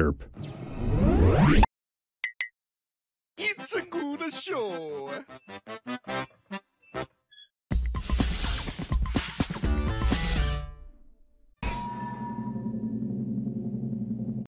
chirp. It's a good show.